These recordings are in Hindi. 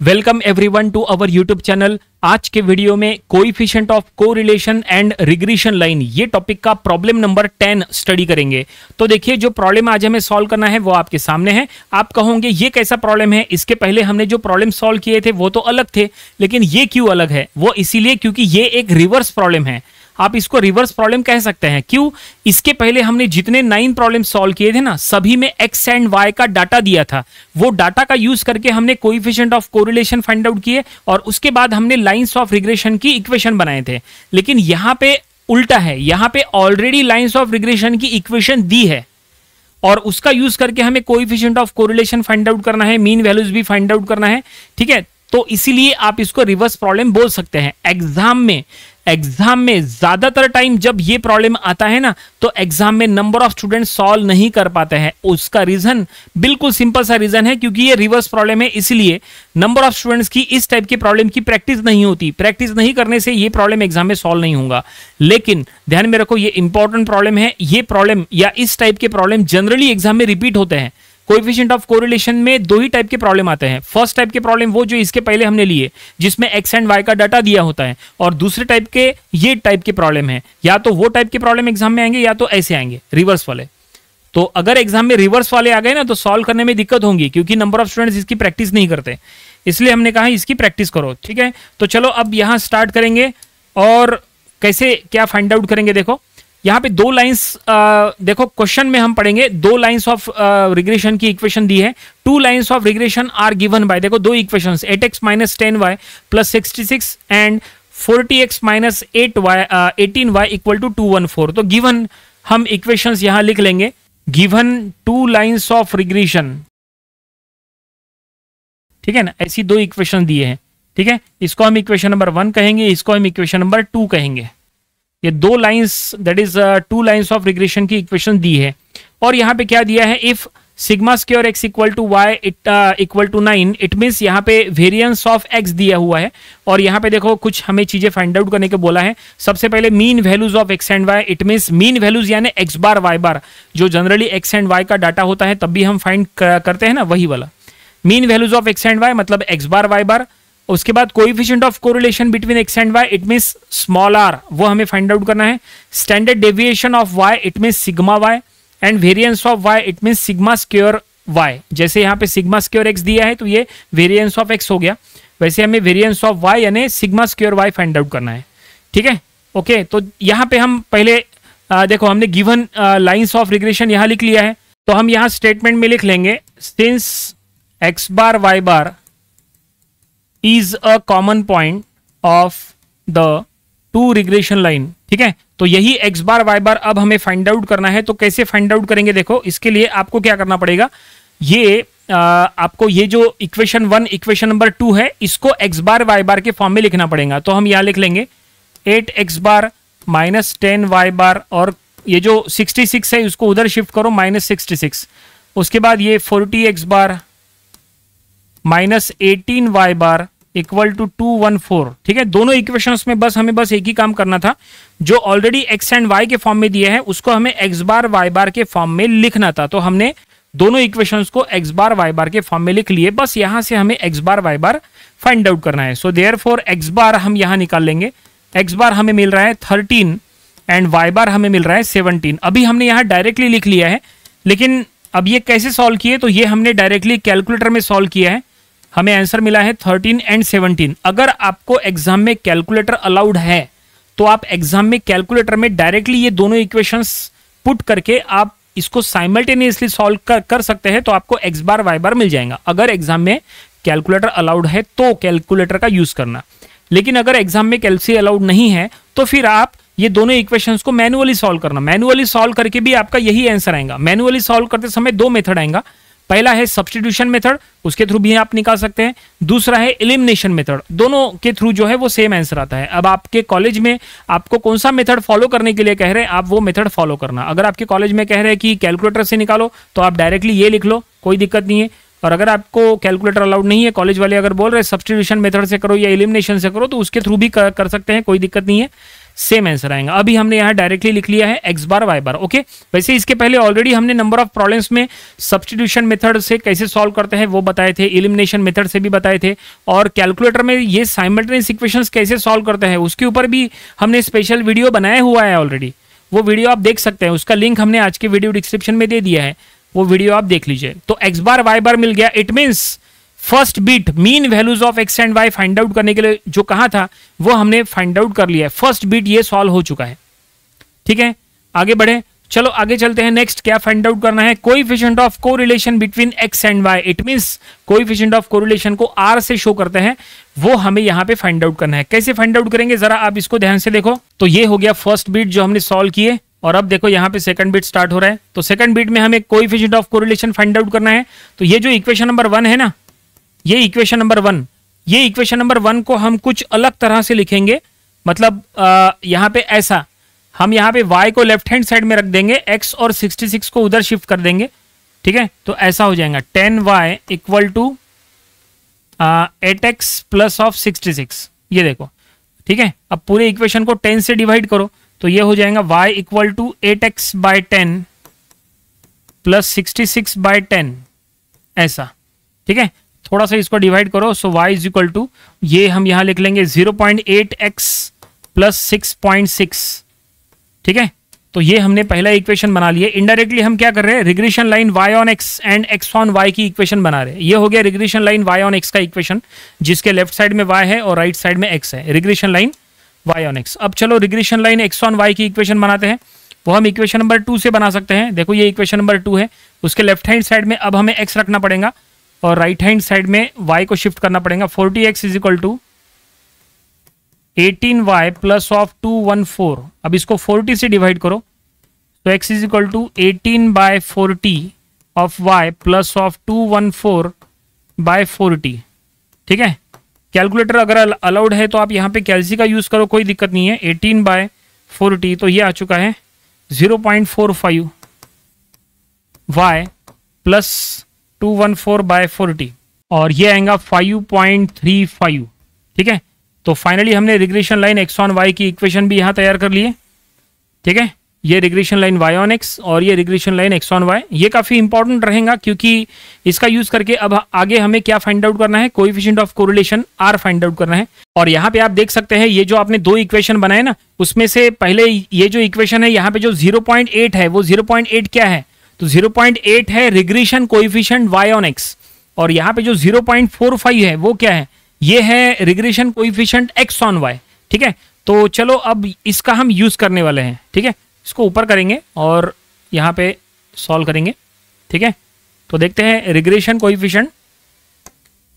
Welcome everyone to our YouTube channel आज के वीडियो में coefficient of correlation and regression line ये टॉपिक का प्रॉब्लम नंबर टेन स्टडी करेंगे। तो देखिए, जो प्रॉब्लम आज हमें सॉल्व करना है, वो आपके सामने है। आप कहोगे, ये कैसा प्रॉब्लम है? इसके पहले हमने जो प्रॉब्लम सॉल्व किए थे, वो तो अलग थे, लेकिन ये क्यों अलग है? वो इसीलिए क्योंकि ये एक रिवर्स प्रॉब्लम है। आप इसको रिवर्स प्रॉब्लम कह सकते हैं। क्यों? इसके पहले हमने जितने नाइन प्रॉब्लम सॉल्व किए थे ना, सभी में एक्स एंड वाई का डाटा दिया था। वो डाटा का यूज़ करके हमने coefficient of correlation find out किए और उसके बाद हमने लाइंस ऑफ़ रिग्रेशन की इक्वेशन बनाए थे। लेकिन यहाँ पे उल्टा है। यहाँ पे ऑलरेडी लाइन्स ऑफ़ रिग्रेशन की इक्वेशन दी है। और उसका यूज़ करके हमें coefficient of correlation find out करना है मीन वैल्यूज़ भी फाइंड आउट करना है। ठीक है? तो इसीलिए आप इसको रिवर्स प्रॉब्लम बोल सकते हैं। एग्ज़ाम में एग्ज़ाम में ज़्यादातर टाइम जब ये प्रॉब्लम आता है ना तो एग्ज़ाम में नंबर ऑफ़ स्टूडेंट सॉल्व नहीं कर पाते हैं। उसका रीजन बिल्कुल सिंपल सा रीजन है, क्योंकि ये रिवर्स प्रॉब्लम है, इसलिए नंबर ऑफ़ स्टूडेंट्स की इस टाइप की प्रॉब्लम की प्रैक्टिस नहीं होती। प्रैक्टिस नहीं करने से ये प्रॉब्लम एग्ज़ाम में सॉल्व नहीं होगा। लेकिन ध्यान में रखो, ये इंपॉर्टेंट प्रॉब्लम है। ये प्रॉब्लम या इस टाइप के प्रॉब्लम जनरली एग्ज़ाम में रिपीट होते हैं। कोएफिशिएंट ऑफ़ कोरिलेशन में दो ही टाइप के प्रॉब्लम आते हैं। फ़र्स्ट टाइप के प्रॉब्लम वो जो इसके पहले हमने लिए, जिसमें एक्स एंड वाई का डाटा दिया होता है, और दूसरे टाइप के ये टाइप के प्रॉब्लम है। या तो वो टाइप के प्रॉब्लम एग्ज़ाम में आएँगे, या तो ऐसे आएँगे रिवर्स वाले। तो अगर एग्ज़ाम में रिवर्स वाले आ गए ना तो सॉल्व करने में दिक्कत होगी, क्योंकि नंबर ऑफ़ स्टूडेंट्स इसकी प्रैक्टिस नहीं करते। इसलिए हमने कहा इसकी प्रैक्टिस करो, ठीक है? तो चलो अब यहाँ स्टार्ट करेंगे, और कैसे, क्या फाइंड आउट करेंगे, देखो। यहाँ पे दो लाइंस देखो क्वेश्चन में हम पढ़ेंगे। दो लाइंस ऑफ़ रिग्रेशन की इक्वेशन दी है। Two lines of regression are given by देखो, दो equations eight X minus ten Y plus sixty six and forty X minus eight Y eighteen Y equal to two one four तो गिवन हम इक्वेशंस यहाँ लिख लेंगे। Given two lines of regression ठीक है ना? ऐसी दो इक्वेशन दिए हैं। ठीक है? इसको हम इक्वेशन नंबर वन कहेंगे, इसको हम इक्वेशन नंबर टू कहेंगे। ये दो lines that is two lines of regression की इक्वेशन दी है। और यहाँ पे क्या दिया है? If sigma square X equal to Y it equal to nine it means यहाँ पे वेरिएंस ऑफ़ एक्स दिया हुआ है। और यहाँ पे देखो, कुछ हमें चीज़ें फाइंड आउट करने के बोला है। सबसे पहले mean values of X and Y it means mean values यानी एक्स बार वाई बार, जो जनरली एक्स एंड वाई का डाटा होता है, तब भी हम फाइंड करते हैं ना, वही वाला। Mean values of X and Y मतलब एक्स बार वाई बार उसके बाद coefficient of correlation between X and Y it means small R वो हमें फाइंड आउट करना है। Standard deviation of Y it means sigma Y and variance of Y it means sigma square Y जैसे यहाँ पे सिग्मा स्क्योर एक्स दिया है तो ये वेरिएंस ऑफ़ एक्स हो गया। वैसे हमें वेरिएंस ऑफ़ वाई यानी sigma square Y find out करना है। ठीक है? ओके तो यहाँ पे हम पहले आ, देखो हमने गिवन लाइंस ऑफ़ रिग्रेशन यहाँ लिख लिया है। तो हम यहाँ स्टेटमेंट में लिख लेंगे since X bar Y bar is a common point of the two regression line ठीक है? तो यही एक्स बार वाई बार अब हमें फाइंड आउट करना है तो कैसे फाइंड आउट करेंगे देखो इसके लिए आपको क्या करना पड़ेगा? ये आ, आपको ये जो equation one equation number two है इसको एक्स बार वाई बार के फॉर्म में लिखना पड़ेगा। तो हम यहाँ लिख लेंगे eight X bar minus ten Y bar और ये जो सिक्सटी सिक्स है उसको उधर शिफ्ट करो माइनस सिक्सटी सिक्स उसके बाद ये forty X bar minus eighteen Y bar equal to two one four ठीक है? दोनों इक्वेशंस में बस हमें बस एक ही काम करना था। जो ऑलरेडी एक्स एंड वाई के फॉर्म में दिया है, उसको हमें एक्स बार वाई बार के फॉर्म में लिखना था। तो हमने दोनों इक्वेशंस को एक्स बार वाई बार के फॉर्म में लिख लिए। बस यहाँ से हमें X bar Y bar find out करना है। So there four X bar हम यहाँ निकाल लेंगे। एक्स बार हमें मिल रहा है थर्टीन एंड वाई बार हमें मिल रहा है सेवनटीन अभी हमने यहाँ डायरेक्टली लिख लिया है, लेकिन अब ये कैसे सॉल्व किए तो ये हमने डायरेक्टली कैलकुलेटर में सॉल्व किया है। हमें आंसर मिला है थर्टीन एंड सेवनटीन अगर आपको एग्ज़ाम में कैलकुलेटर अलाउड है तो आप एग्ज़ाम में कैलकुलेटर में डायरेक्टली ये दोनों इक्वेशंस पुट करके आप इसको साइमल्टेनियसली सॉल्व कर, कर सकते हैं तो आपको एक्स बार वाई बार मिल जाएगा। अगर एग्ज़ाम में कैलकुलेटर अलाउड है तो कैलकुलेटर का यूज़ करना। लेकिन अगर एग्ज़ाम में कैलसी अलाउड नहीं है तो फिर आप ये दोनों इक्वेशंस को मैनुअली सॉल्व करना। मैनुअली सॉल्व करके भी आपका यही आंसर आएगा। मैनुअली सॉल्व करते समय दो मेथड आएगा। पहला है सब्सटीट्यूशन मेथड उसके थ्रू भी आप निकाल सकते हैं। दूसरा है एलिमिनेशन मेथड दोनों के थ्रू जो है वो सेम आंसर आता है। अब आपके कॉलेज में आपको कौन सा मेथड फॉलो करने के लिए कह रहे हैं आप वो मेथड फॉलो करना। अगर आपके कॉलेज में कह रहे हैं कि कैलकुलेटर से निकालो तो आप डायरेक्टली ये लिख लो कोई दिक्कत नहीं है। और अगर आपको कैलकुलेटर अलाउड नहीं है कॉलेज वाले अगर बोल रहे हैं सब्सटीट्यूशन मेथड से करो या एलिमिनेशन से करो तो उसके थ्रू भी कर, कर सकते हैं कोई दिक्कत नहीं है। सेम आंसर आएगा। अभी हमने यहाँ डायरेक्टली लिख लिया है X bar Y bar okay वैसे इसके पहले ऑलरेडी हमने नंबर ऑफ़ प्रॉब्लम्स में सब्सटीट्यूशन मेथड से कैसे सॉल्व करते हैं वो बताए थे इलिमिनेशन मेथड से भी बताए थे, और कैलकुलेटर में ये साइमल्टेनियस इक्वेशंस कैसे सॉल्व करते हैं, उसके ऊपर भी हमने स्पेशल वीडियो बनाया हुआ है ऑलरेडी वो वीडियो आप देख सकते हैं, उसका लिंक हमने आज के वीडियो डिस्क्रिप्शन में दे दिया है, वो वीडियो आप देख लीजिए। तो एक्स बार वाई बार मिल गया it means first bit mean values of X and Y find out करने के लिए जो कहा था, वो हमने फाइंड आउट कर लिया है। फ़र्स्ट बीट ये सॉल्व हो चुका है। ठीक है? आगे बढ़े। चलो, आगे चलते हैं। नेक्स्ट क्या फाइंड आउट करना है? Coefficient of correlation between X and Y it means coefficient of correlation को आर से शो करते हैं। वो हमें यहाँ पे फाइंड आउट करना है। कैसे फाइंड आउट करेंगे? जरा आप इसको ध्यान से देखो। तो ये हो गया फ़र्स्ट बीट जो हमने सॉल्व किए। और अब देखो, यहाँ पे सेकंड बीट स्टार्ट हो रहा है। तो सेकंड बीट में हमें coefficient of correlation find out करना है। तो ये जो इक्वेशन नंबर वन है ना ये इक्वेशन नंबर वन ये इक्वेशन नंबर वन को हम कुछ अलग तरह से लिखेंगे। मतलब यहाँ पे ऐसा। हम यहाँ पे y को लेफ़्ट हैंड साइड में रख देंगे, x और 66 को उधर शिफ्ट कर देंगे। ठीक है? तो ऐसा हो जाएगा। Ten Y equal to eight X plus of sixty six ये देखो। ठीक है? अब पूरे इक्वेशन को टेन से डिवाइड करो। तो ये हो जाएगा y equal to eight X by ten plus sixty six by ten ऐसा। ठीक है? थोड़ा सा इसको डिवाइड करो so y is equal to ये हम यहाँ लिख लेंगे zero point eight X plus six point six ठीक है? तो ये हमने पहला इक्वेशन बना लिया। इनडायरेक्टली हम क्या कर रहे हैं? Regression line y on x and x on y की इक्वेशन बना रहे हैं। ये हो गया regression line y on x का इक्वेशन जिसके लेफ़्ट साइड में y है और राइट साइड में x है। Regression line y on x अब चलो regression line x on y की इक्वेशन बनाते हैं। वो हम इक्वेशन नंबर टू से बना सकते हैं। देखो ये इक्वेशन नंबर टू है। उसके लेफ़्ट हैंड साइड में अब हमें एक्स रखना पड़ेगा। और राइट हैंड साइड में y को शिफ्ट करना पड़ेगा. Forty x is equal to eighteen y plus of two one four अब इसको फोर्टी से डिवाइड करो. तो x is equal to eighteen by forty of y plus of two one four by forty ठीक है? कैलकुलेटर अगर अलाउड है तो आप यहाँ पे कैलसी का यूज़ करो, कोई दिक्कत नहीं है. एटीन बाय फोर्टी तो ये आ चुका है zero point four five y plus two one four by forty और ये आएगा फाइव पॉइंट थ्री फाइव ठीक है? तो फाइनली हमने regression line x on y की इक्वेशन भी यहाँ तैयार कर लिए। ठीक है? ये regression line y on x और ये regression line x on y ये काफ़ी इंपॉर्टेंट रहेगा क्योंकि इसका यूज़ करके अब आगे हमें क्या फाइंड आउट करना है? Coefficient of correlation r find out करना है। और यहाँ पे आप देख सकते हैं, ये जो आपने दो इक्वेशन बनाए ना, उसमें से पहले ये जो इक्वेशन है, यहाँ पे जो 0.8 है, वो 0.8 क्या है? तो 0.8 है regression coefficient y on x और यहाँ पे जो 0.45 है, वो क्या है? ये है regression coefficient x on y ठीक है? तो चलो अब इसका हम यूज़ करने वाले हैं, ठीक है? इसको ऊपर करेंगे और यहाँ पे सॉल्व करेंगे, ठीक है? तो देखते हैं रिग्रेशन कोइफिशिएंट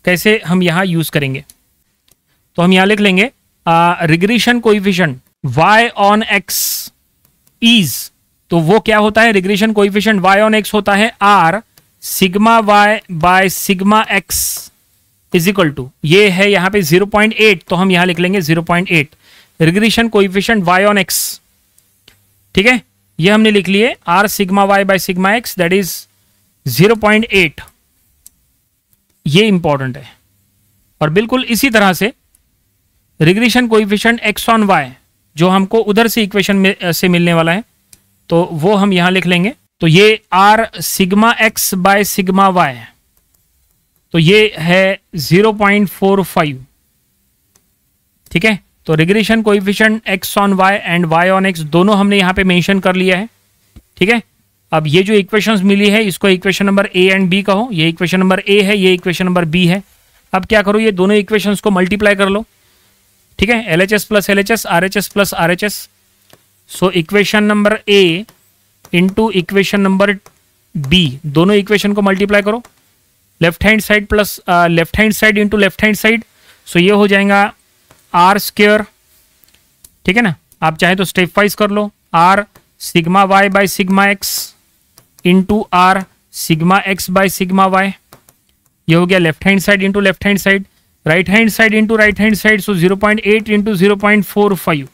कैसे हम यहाँ यूज़ करेंगे। तो हम यहाँ लिख लेंगे regression coefficient y on x is तो वो क्या होता है? Regression coefficient y on x होता है r sigma y by sigma x is equal to ये है यहाँ पे 0.8 तो हम यहाँ लिख लेंगे 0.8 regression coefficient y on x ठीक है? ये हमने लिख लिए r sigma y by sigma x that is 0.8 ये इंपॉर्टेंट है। और बिल्कुल इसी तरह से regression coefficient x on y जो हमको उधर से इक्वेशन से मिलने वाला है तो वो हम यहाँ लिख लेंगे। तो ये r sigma x by sigma y तो ये है 0.45 ठीक है? तो regression coefficient x on y and y on x दोनों हमने यहाँ पे मेंशन कर लिया है। ठीक है? अब ये जो इक्वेशंस मिली है, इसको equation number A and B कहो। ये इक्वेशन नंबर ए है, ये इक्वेशन नंबर बी है। अब क्या करो, ये दोनों इक्वेशंस को मल्टीप्लाई कर लो। ठीक है? L H S plus L H S R H S plus R H S so equation number A into equation number B दोनों इक्वेशन को मल्टीप्लाई करो. Left hand side plus left hand side into left hand side so ये हो जाएगा आर स्क्र ठीक है ना? आप चाहे तो स्टेप वाइज कर लो. R sigma y by sigma x into r sigma x by sigma y ये हो गया left hand side into left hand side right hand side into right hand side so zero point eight into zero point four five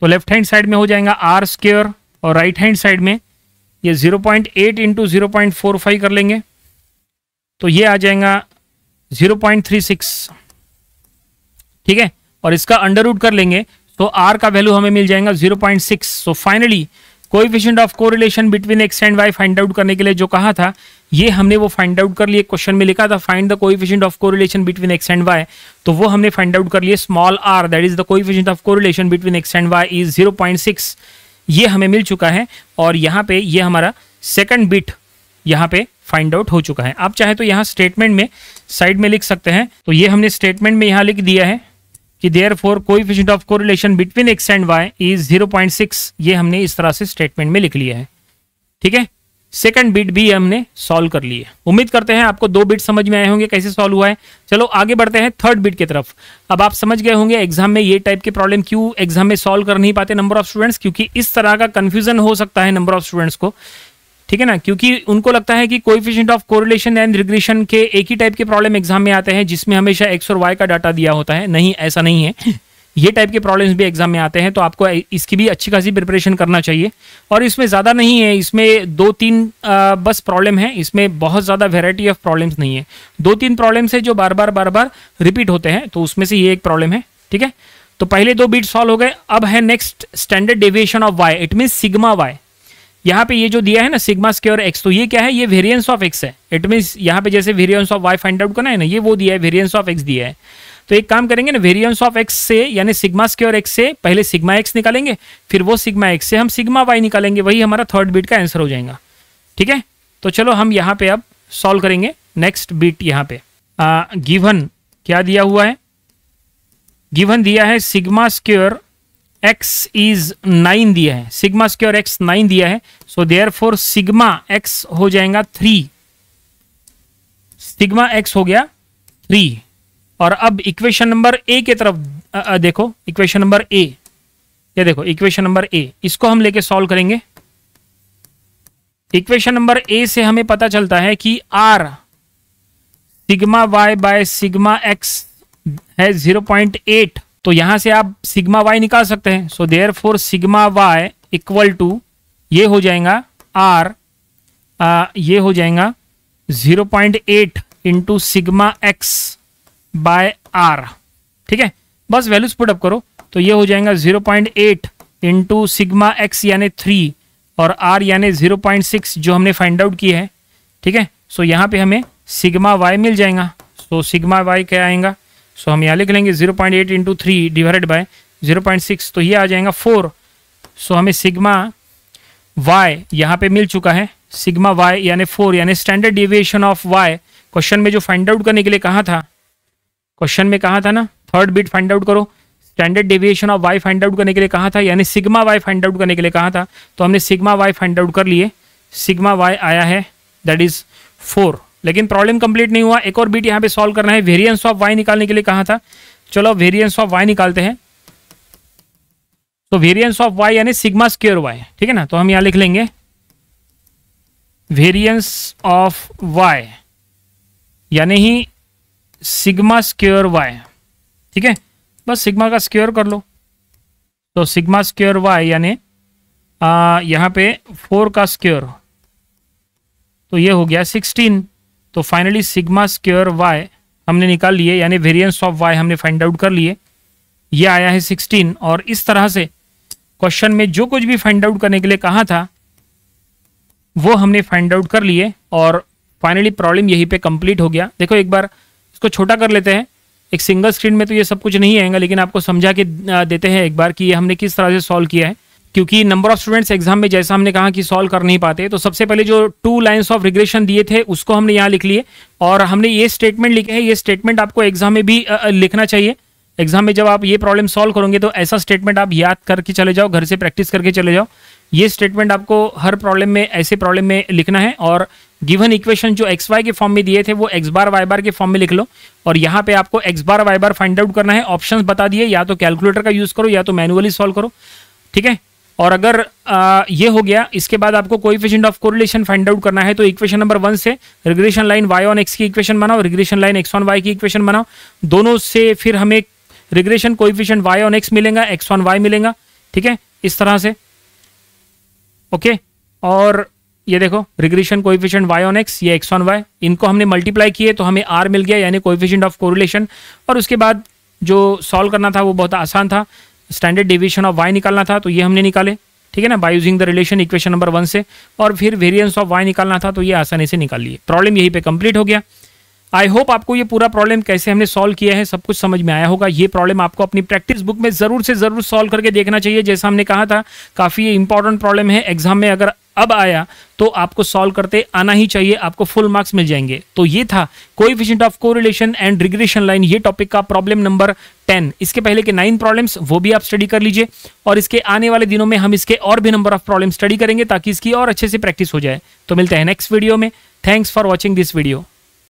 तो लेफ़्ट हैंड साइड में हो जाएगा आर स्क्र और राइट हैंड साइड में ये 0.8 पॉइंट एट इंटू ज़ीरो कर लेंगे। तो ये आ जाएगा 0.36 ठीक है? और इसका अंडर रूट कर लेंगे तो आर का वैल्यू हमें मिल जाएगा 0.6 so finally coefficient of correlation between x and y find out करने के लिए जो कहा था ये हमने वो फाइंड आउट कर लिए क्वेश्चन में लिखा था find the coefficient of correlation between x and y तो वो हमने फाइंड आउट कर लिए small r that is the coefficient of correlation between x and y is 0.6 ये हमें मिल चुका है और यहाँ पे ये हमारा सेकंड बिट यहाँ पे फाइंड आउट हो चुका है। आप चाहे तो यहाँ स्टेटमेंट में साइड में लिख सकते हैं। तो ये हमने स्टेटमेंट में यहाँ लिख दिया है कि therefore coefficient of correlation between x and y is 0.6 ये हमने इस तरह से स्टेटमेंट में लिख लिया है। ठीक है? सेकंड बिट भी हमने सॉल्व कर लिए उम्मीद करते हैं आपको दो बिट समझ में आए होंगे, कैसे सॉल्व हुआ है। चलो, आगे बढ़ते हैं थर्ड बिट की तरफ़। अब आप समझ गए होंगे एग्ज़ाम में ये टाइप के प्रॉब्लम क्यों एग्ज़ाम में सॉल्व कर नहीं पाते नंबर ऑफ़ स्टूडेंट्स क्योंकि इस तरह का कंफ्यूजन हो सकता है नंबर ऑफ़ स्टूडेंट्स को। ठीक है ना? क्योंकि उनको लगता है कि coefficient of correlation and regression के एक ही टाइप के प्रॉब्लम एग्ज़ाम में आते हैं, जिसमें हमेशा एक्स और वाई का डाटा दिया होता है। नहीं, ऐसा नहीं है। ये टाइप के प्रॉब्लम्स भी एग्ज़ाम में आते हैं तो आपको इसकी भी अच्छी खासी प्रिपरेशन करना चाहिए। और इसमें ज़्यादा नहीं है इसमें दो तीन आ, बस प्रॉब्लम है इसमें बहुत ज़्यादा वेराइटी ऑफ़ प्रॉब्लम्स नहीं है। दो तीन प्रॉब्लम्स है जो बार बार बार बार रिपीट होते हैं तो उसमें से ये एक प्रॉब्लम है ठीक है? तो पहले दो बीट सॉल्व हो गए अब है next standard deviation of y it mean sigma y यहाँ पे ये जो दिया है ना सिग्मा स्क्योर एक्स तो ये क्या है? ये वेरिएंस ऑफ़ एक्स है। इट मीन्स यहाँ पे जैसे variance of y find out करना है ना ये वो दिया है वेरिएंस ऑफ़ एक्स दिया है। तो एक काम करेंगे ना वेरिएंस ऑफ़ एक्स से, यानी सिग्मा स्क्योर एक्स से, पहले सिग्मा एक्स निकालेंगे, फिर वो सिग्मा एक्स से हम सिग्मा वाई निकालेंगे, वही हमारा थर्ड बीट का आंसर हो जाएगा। ठीक है? तो चलो हम यहाँ पे अब सॉल्व करेंगे नेक्स्ट बीट यहाँ पे। गिवन क्या दिया हुआ है? गिवन दिया है sigma square x is nine दिया है। सिग्मा स्क्योर एक्स नाइन दिया है so there four sigma x हो जाएगा थ्री सिग्मा एक्स हो गया थ्री और अब इक्वेशन नंबर ए के तरफ़ आ, देखो इक्वेशन नंबर ए ये देखो इक्वेशन नंबर ए इसको हम लेके सॉल्व करेंगे। इक्वेशन नंबर ए से हमें पता चलता है कि r sigma y by sigma x है ज़ीरो पॉइंट एट तो यहाँ से आप सिग्मा वाई निकाल सकते हैं। So therefore sigma y equal to ये हो जाएगा आर आ, ये हो जाएगा 0.8 point eight into sigma x by r ठीक है? बस वैल्यूज़ पुट अप करो तो ये हो जाएगा 0.8 point eight into sigma x यानी थ्री और आर यानी 0.6 जो हमने फाइंड आउट किया है। ठीक है? सो यहाँ पे हमें सिग्मा वाई मिल जाएगा। सो सिग्मा वाई क्या आएगा? सो हम यहाँ लिख लेंगे zero point eight into three divided by zero point six तो ये आ जाएगा फोर सो हमें सिग्मा वाई यहाँ पे मिल चुका है। सिग्मा वाई यानी फोर यानी standard deviation of y question में जो फाइंड आउट करने के लिए कहा था क्वेश्चन में कहा था ना? थर्ड बीट फाइंड आउट करो। Standard deviation of y find out करने के लिए कहा था, यानी सिग्मा वाई फाइंड आउट करने के लिए कहा था। तो हमने सिग्मा वाई फाइंड आउट कर लिए। सिग्मा वाई आया है दैट इज़ फोर लेकिन प्रॉब्लम कंप्लीट नहीं हुआ। एक और बीट यहाँ पे सॉल्व करना है। वेरियंस ऑफ़ वाई निकालने के लिए कहा था। चलो वेरियंस ऑफ़ वाई निकालते हैं। तो वेरियंस ऑफ़ वाई यानी सिग्मा स्क्योर वाई ठीक है ना? तो हम यहाँ लिख लेंगे। वेरियंस ऑफ़ वाई यानी ही सिग्मा स्क्योर वाई ठीक है? बस सिग्मा का स्क्योर कर लो। तो सिग्मा स्क्योर वाई यानी यहाँ पे फोर का स्क्योर तो ये हो गया सिक्सटीन तो फाइनली सिग्मा स्क्योर वाई हमने निकाल लिए, यानी वेरिएंस ऑफ़ वाई हमने फाइंड आउट कर लिए। ये आया है 16 और इस तरह से क्वेश्चन में जो कुछ भी फाइंड आउट करने के लिए कहा था, वो हमने फाइंड आउट कर लिए और फाइनली प्रॉब्लम यहीं पे कंप्लीट हो गया। देखो एक बार इसको छोटा कर लेते हैं। एक सिंगल स्क्रीन में तो ये सब कुछ नहीं आएगा, लेकिन आपको समझा के देते हैं एक बार कि ये हमने किस तरह से सॉल्व किया है। क्योंकि नंबर ऑफ़ स्टूडेंट्स एग्ज़ाम में जैसा हमने कहा कि सॉल्व कर नहीं पाते तो सबसे पहले जो टू लाइंस ऑफ़ रिग्रेशन दिए थे, उसको हमने यहाँ लिख लिए। और हमने ये स्टेटमेंट लिखे हैं, ये स्टेटमेंट आपको एग्ज़ाम में भी लिखना चाहिए। एग्ज़ाम में जब आप ये प्रॉब्लम सॉल्व करोगे तो ऐसा स्टेटमेंट आप याद करके चले जाओ, घर से प्रैक्टिस करके चले जाओ। ये स्टेटमेंट आपको हर प्रॉब्लम में, ऐसे प्रॉब्लम में लिखना है। और गिवन इक्वेशन जो एक्स वाई के फॉर्म में दिए थे वो एक्स बार वाई बार के फॉर्म में लिख लो। और यहाँ पे आपको x bar y bar find out करना है। ऑप्शंस बता दिए या तो कैलकुलेटर का यूज़ करो या तो मैनुअली सॉल्व करो। ठीक है? और अगर आ, ये हो गया इसके बाद आपको कोई ऑफ़ कोरिलेशन फाइंड आउट करना है तो इक्वेशन नंबर वन से regression line y on x की इक्वेशन बनाओ regression line x on y की इक्वेशन बनाओ। दोनों से फिर हमें regression coefficient y on x मिलेगा एक्स ऑन वाई मिलेगा। ठीक है? इस तरह से। ओके? और ये देखो regression coefficient y on x ये एक्स ऑन वाई इनको हमने मल्टीप्लाई किए तो हमें आर मिल गया, यानी कोइफिशिएंट ऑफ़ कोरिलेशन और उसके बाद जो सॉल्व करना था, वो बहुत आसान था। स्टैंडर्ड डेविएशन ऑफ़ वाई निकालना था तो ये हमने निकाले, ठीक है ना? By using the relation equation number one से। और फिर वेरिएंस ऑफ़ वाई निकालना था तो ये आसानी से निकाल लिए। प्रॉब्लम यहीं पे कंप्लीट हो गया। आई होप आपको ये पूरा प्रॉब्लम कैसे हमने सॉल्व किया है, सब कुछ समझ में आया होगा। ये प्रॉब्लम आपको अपनी प्रैक्टिस बुक में ज़रूर से ज़रूर सॉल्व करके देखना चाहिए, जैसा हमने कहा था। काफ़ी इंपॉर्टेंट प्रॉब्लम है। एग्ज़ाम में अगर अब आया तो आपको सॉल्व करते आना ही चाहिए, आपको फुल मार्क्स मिल जाएँगे। तो ये था coefficient of correlation and regression line ये टॉपिक का प्रॉब्लम नंबर टेन इसके पहले के नाइन प्रॉब्लम्स वो भी आप स्टडी कर लीजिए, और इसके आने वाले दिनों में हम इसके और भी नंबर ऑफ़ प्रॉब्लम स्टडी करेंगे, ताकि इसकी और अच्छे से प्रैक्टिस हो जाए। तो मिलते हैं नेक्स्ट वीडियो में। Thanks for watching this video